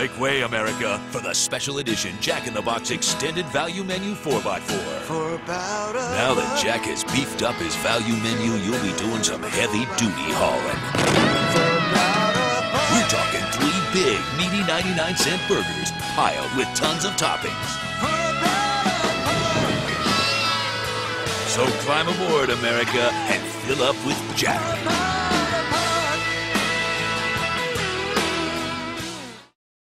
Make way, America, for the special edition Jack in the Box Extended Value Menu 4x4. For about Now that Jack has beefed up his value menu, you'll be doing some heavy duty hauling. We're talking three big, meaty 99 cent burgers piled with tons of toppings. So climb aboard, America, and fill up with Jack.